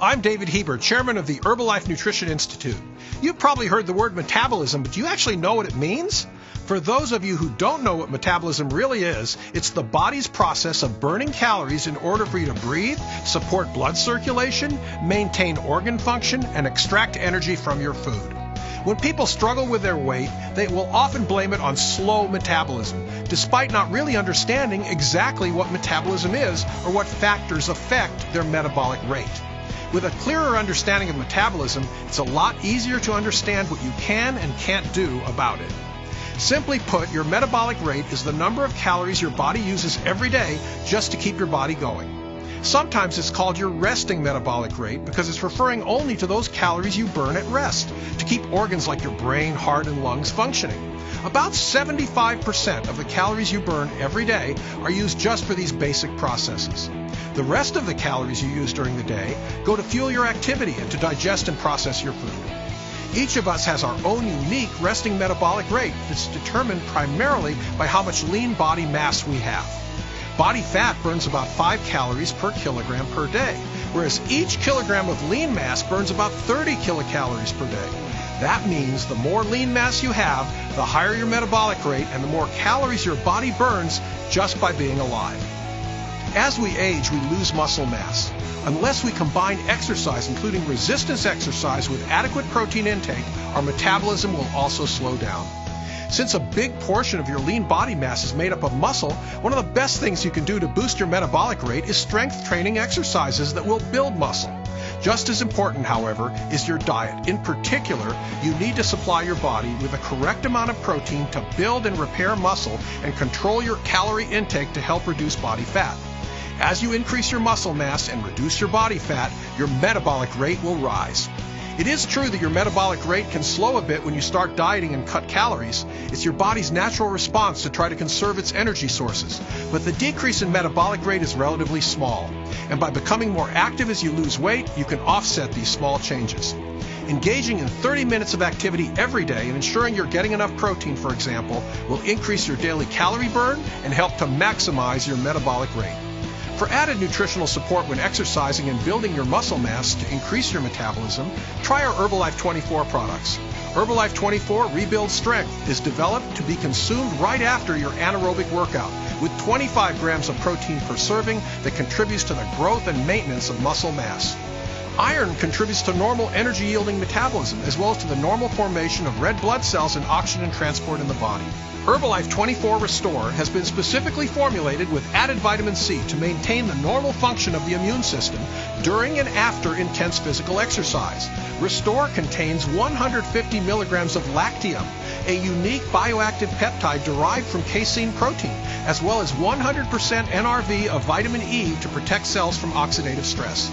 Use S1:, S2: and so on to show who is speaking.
S1: I'm David Heber, chairman of the Herbalife Nutrition Institute. You've probably heard the word metabolism, but do you actually know what it means? For those of you who don't know what metabolism really is, it's the body's process of burning calories in order for you to breathe, support blood circulation, maintain organ function, and extract energy from your food. When people struggle with their weight, they will often blame it on slow metabolism, despite not really understanding exactly what metabolism is or what factors affect their metabolic rate. With a clearer understanding of metabolism, it's a lot easier to understand what you can and can't do about it. Simply put, your metabolic rate is the number of calories your body uses every day just to keep your body going. Sometimes it's called your resting metabolic rate because it's referring only to those calories you burn at rest to keep organs like your brain, heart, and lungs functioning. About 75% of the calories you burn every day are used just for these basic processes. The rest of the calories you use during the day go to fuel your activity and to digest and process your food. Each of us has our own unique resting metabolic rate that's determined primarily by how much lean body mass we have. Body fat burns about 5 calories per kilogram per day, whereas each kilogram of lean mass burns about 30 kilocalories per day. That means the more lean mass you have, the higher your metabolic rate and the more calories your body burns just by being alive. As we age, we lose muscle mass. Unless we combine exercise, including resistance exercise, with adequate protein intake, our metabolism will also slow down. Since a big portion of your lean body mass is made up of muscle, one of the best things you can do to boost your metabolic rate is strength training exercises that will build muscle. Just as important, however, is your diet. In particular, you need to supply your body with the correct amount of protein to build and repair muscle and control your calorie intake to help reduce body fat. As you increase your muscle mass and reduce your body fat, your metabolic rate will rise. It is true that your metabolic rate can slow a bit when you start dieting and cut calories. It's your body's natural response to try to conserve its energy sources. But the decrease in metabolic rate is relatively small. And by becoming more active as you lose weight, you can offset these small changes. Engaging in 30 minutes of activity every day and ensuring you're getting enough protein, for example, will increase your daily calorie burn and help to maximize your metabolic rate. For added nutritional support when exercising and building your muscle mass to increase your metabolism, try our Herbalife 24 products. Herbalife 24 Rebuild Strength is developed to be consumed right after your anaerobic workout with 25 grams of protein per serving that contributes to the growth and maintenance of muscle mass. Iron contributes to normal energy yielding metabolism as well as to the normal formation of red blood cells and oxygen transport in the body. Herbalife 24 Restore has been specifically formulated with added vitamin C to maintain the normal function of the immune system during and after intense physical exercise. Restore contains 150 milligrams of lactium, a unique bioactive peptide derived from casein protein, as well as 100% NRV of vitamin E to protect cells from oxidative stress.